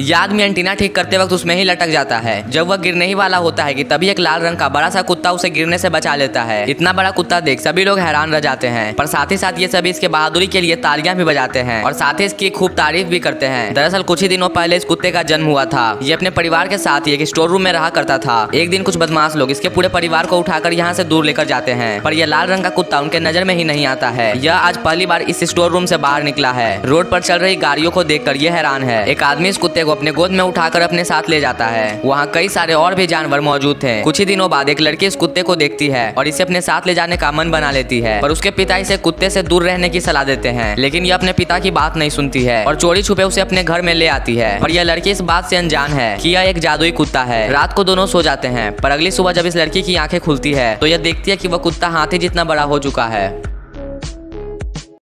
यह में एंटीना ठीक करते वक्त उसमें ही लटक जाता है। जब वह गिरने ही वाला होता है कि तभी एक लाल रंग का बड़ा सा कुत्ता उसे गिरने से बचा लेता है। इतना बड़ा कुत्ता देख सभी लोग हैरान रह जाते हैं, पर साथ ही साथ ये सभी इसके बहादुरी के लिए तालियाँ भी बजाते हैं और साथ ही इसकी खूब तारीफ़ भी करते हैं। दरअसल कुछ ही दिनों पहले इस कुत्ते का जन्म हुआ था। ये अपने परिवार के साथ एक स्टोर रूम में रहा करता था। एक दिन कुछ बदमाश लोग इसके पूरे परिवार को उठाकर यहाँ से दूर लेकर जाते हैं, पर यह लाल रंग का कुत्ता उनके नज़र में ही नहीं आता है। यह आज पहली बार इस स्टोर रूम से बाहर निकला है। रोड पर चल रही गाड़ियों को देखकर यह हैरान है। एक आदमी इस कुत्ते को अपने गोद में उठाकर अपने साथ ले जाता है। वहाँ कई सारे और भी जानवर मौजूद थे कुछ ही दिनों बाद एक लड़की इस कुत्ते को देखती है और इसे अपने साथ ले जाने का मन बना लेती है। पर उसके पिता इसे कुत्ते से दूर रहने की सलाह देते हैं, लेकिन ये अपने पिता की बात नहीं सुनती है और चोरी छुपे उसे अपने घर में ले आती है। और यह लड़की इस बात से अनजान है कि यह एक जादुई कुत्ता है। रात को दोनों सो जाते हैं, पर अगली सुबह जब इस लड़की की आँखें खुलती है तो यह देखती है कि वह कुत्ता हाथी जितना बड़ा हो चुका है।